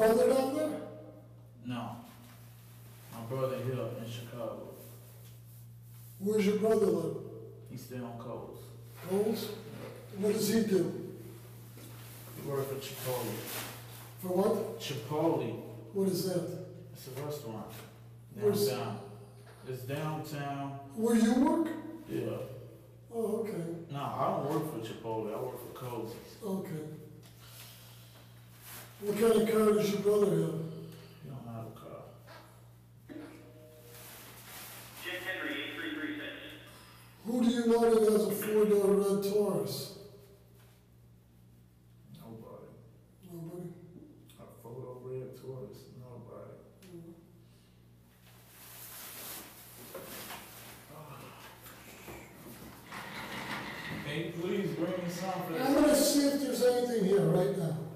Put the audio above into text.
brother down there? No. My brother here in Chicago. Where's your brother live? He's still on Coles. Coles? What does he do? He works for Chipotle. For what? Chipotle. What is that? It's a restaurant. Where's- Downtown. It's downtown. Where you work? Yeah. Oh, okay, No, I don't work for Chipotle. I work for Coles. okay. What kind of car does your brother have? He don't have a car. Jim Henry, 8336. Who do you know that has a four-door red Taurus? Nobody. Nobody? A four-door red Taurus, nobody. Mm. Oh. Hey, please bring me something. I'm gonna see if there's anything here right now.